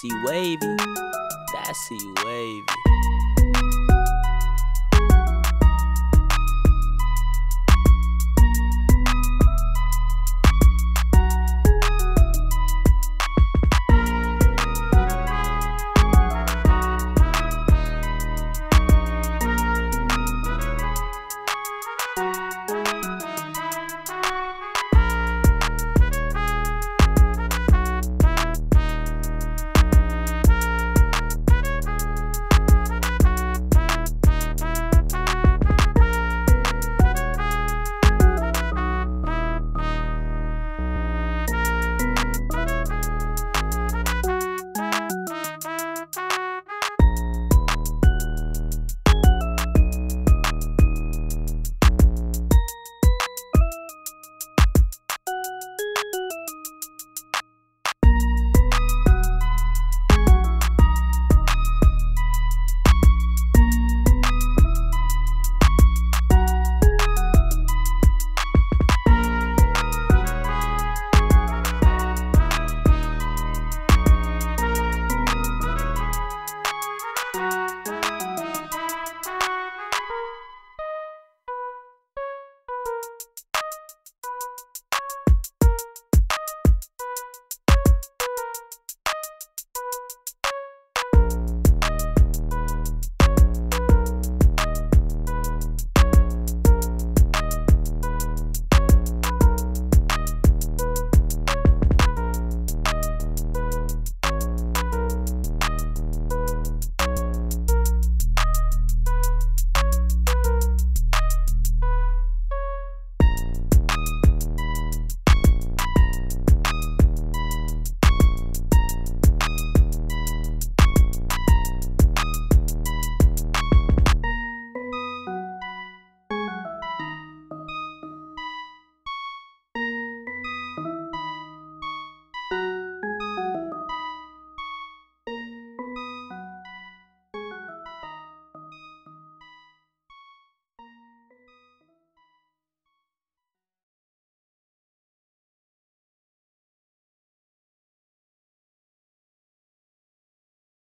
See wavy, that's see wavy.